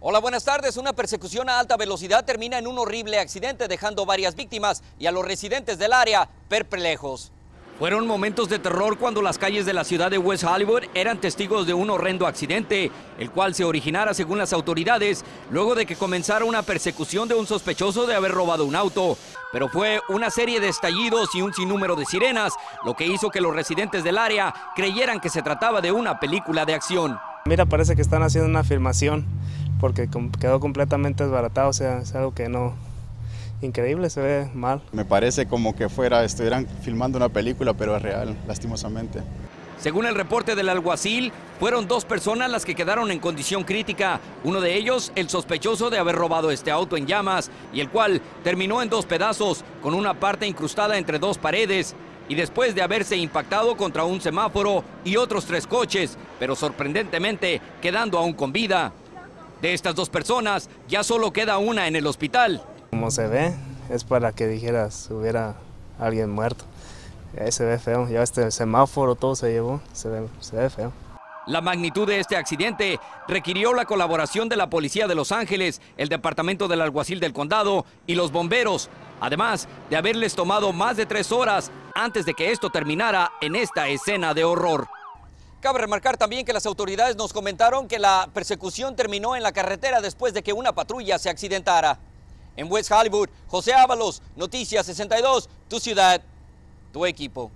Hola, buenas tardes. Una persecución a alta velocidad termina en un horrible accidente dejando varias víctimas y a los residentes del área perplejos. Fueron momentos de terror cuando las calles de la ciudad de West Hollywood eran testigos de un horrendo accidente, el cual se originara según las autoridades luego de que comenzara una persecución de un sospechoso de haber robado un auto. Pero fue una serie de estallidos y un sinnúmero de sirenas lo que hizo que los residentes del área creyeran que se trataba de una película de acción. Mira, parece que están haciendo una filmación porque quedó completamente desbaratado, o sea, es algo que no, increíble, se ve mal. Me parece como que fuera, estuvieran filmando una película, pero es real, lastimosamente. Según el reporte del alguacil, fueron dos personas las que quedaron en condición crítica. Uno de ellos, el sospechoso de haber robado este auto en llamas, y el cual terminó en dos pedazos, con una parte incrustada entre dos paredes, y después de haberse impactado contra un semáforo y otros tres coches, pero sorprendentemente quedando aún con vida. De estas dos personas, ya solo queda una en el hospital. Como se ve, es para que dijeras hubiera alguien muerto. Ahí se ve feo, ya este semáforo todo se llevó, se ve, se ve feo. La magnitud de este accidente requirió la colaboración de la Policía de Los Ángeles, el Departamento del Alguacil del Condado y los bomberos, además de haberles tomado más de tres horas antes de que esto terminara en esta escena de horror. Cabe remarcar también que las autoridades nos comentaron que la persecución terminó en la carretera después de que una patrulla se accidentara. En West Hollywood, José Ábalos, Noticias 62, tu ciudad, tu equipo.